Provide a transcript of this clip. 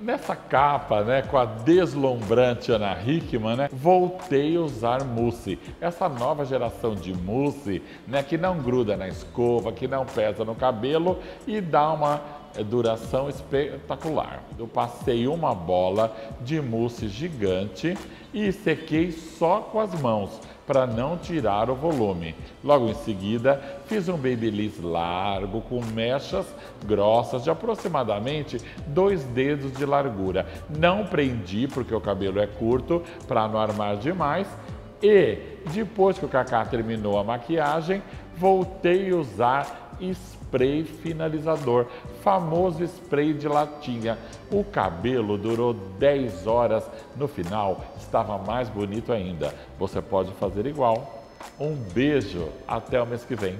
Nessa capa, né, com a deslumbrante Ana Hickman, né, voltei a usar mousse. Essa nova geração de mousse, né, que não gruda na escova, que não pesa no cabelo e dá uma duração espetacular. Eu passei uma bola de mousse gigante e sequei só com as mãos para não tirar o volume. Logo em seguida, fiz um babyliss largo com mechas grossas de aproximadamente dois dedos de largura. Não prendi porque o cabelo é curto para não armar demais e depois que o Kaká terminou a maquiagem, voltei a usar spray finalizador, famoso spray de latinha. O cabelo durou 10 horas, no final estava mais bonito ainda. Você pode fazer igual. Um beijo, até o mês que vem.